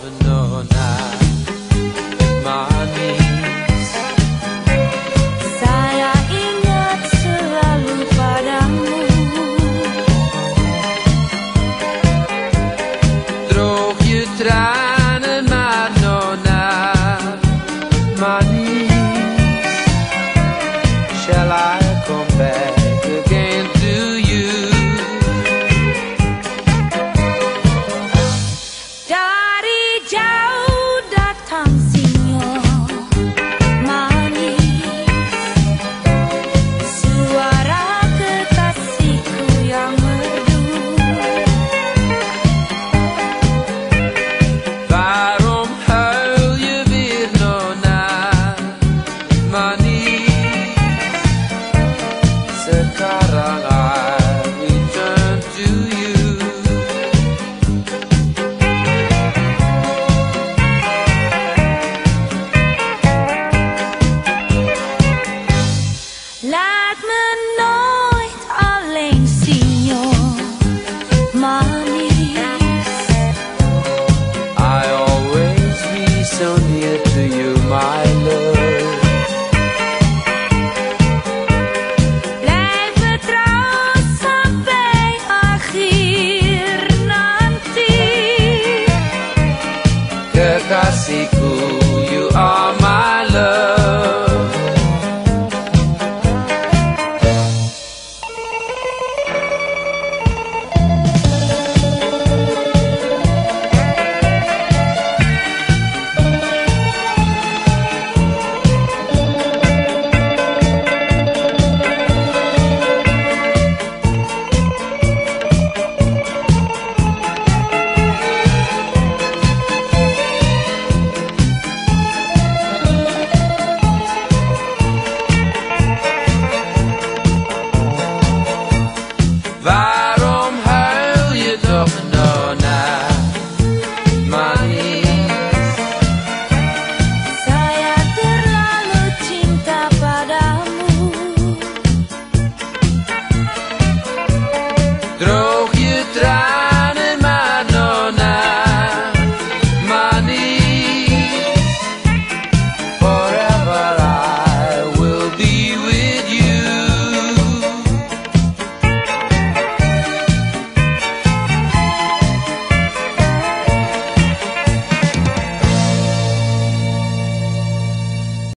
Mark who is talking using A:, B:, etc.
A: But no, not. kekasihku Bye.